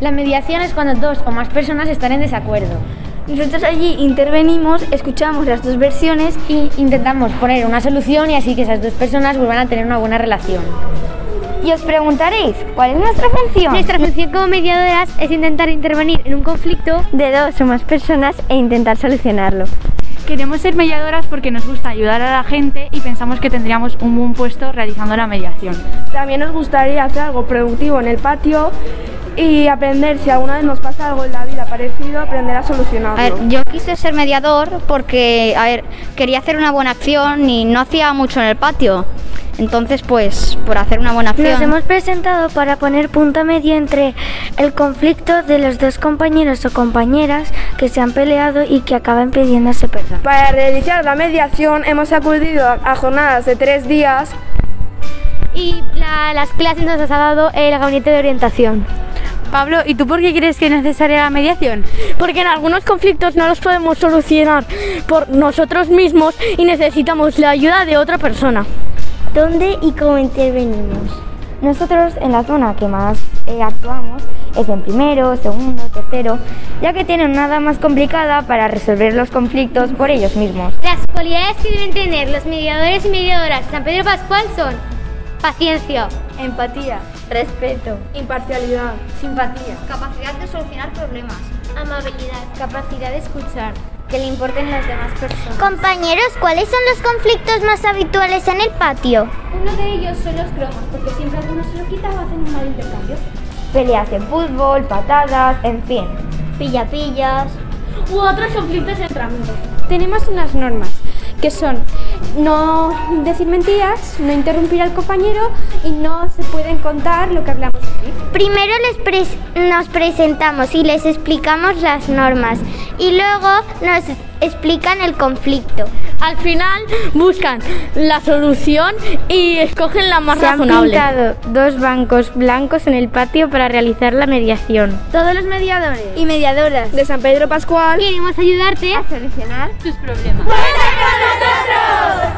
La mediación es cuando dos o más personas están en desacuerdo. Nosotros allí intervenimos, escuchamos las dos versiones y intentamos poner una solución y así que esas dos personas vuelvan a tener una buena relación. Y os preguntaréis, ¿cuál es nuestra función? Nuestra función como mediadoras es intentar intervenir en un conflicto de dos o más personas e intentar solucionarlo. Queremos ser mediadoras porque nos gusta ayudar a la gente y pensamos que tendríamos un buen puesto realizando la mediación. También nos gustaría hacer algo productivo en el patio y aprender si alguna vez nos pasa algo en la vida parecido, aprender a solucionarlo. A ver, yo quise ser mediador porque, a ver, quería hacer una buena acción y no hacía mucho en el patio. Entonces, pues, por hacer una buena acción. Nos hemos presentado para poner punto medio entre el conflicto de los dos compañeros o compañeras que se han peleado y que acaban pidiéndose perdón. Para realizar la mediación hemos acudido a jornadas de tres días. Y las clases nos ha dado el gabinete de orientación. Pablo, ¿y tú por qué crees que es necesaria la mediación? Porque en algunos conflictos no los podemos solucionar por nosotros mismos y necesitamos la ayuda de otra persona. ¿Dónde y cómo intervenimos? Nosotros en la zona que más eh, actuamos es en primero, segundo, tercero, ya que tienen nada más complicada para resolver los conflictos por ellos mismos. Las cualidades que deben tener los mediadores y mediadoras de San Pedro Pascual son paciencia, empatía, respeto, imparcialidad, simpatía, capacidad de solucionar problemas, amabilidad, capacidad de escuchar, que le importen las demás personas. Compañeros, ¿cuáles son los conflictos más habituales en el patio? Uno de ellos son los cromos, porque siempre algunos se lo quitan o hacen un mal intercambio. Peleas en fútbol, patadas, en fin. Pillapillas. U otros conflictos entre amigos. Tenemos unas normas que son no decir mentiras, no interrumpir al compañero y no se pueden contar lo que hablamos aquí. Primero les nos presentamos y les explicamos las normas y luego nos explican el conflicto. Al final buscan la solución y escogen la más Se razonable. Han pintado dos bancos blancos en el patio para realizar la mediación. Todos los mediadores y mediadoras de San Pedro Pascual queremos ayudarte a solucionar tus problemas. Malandro!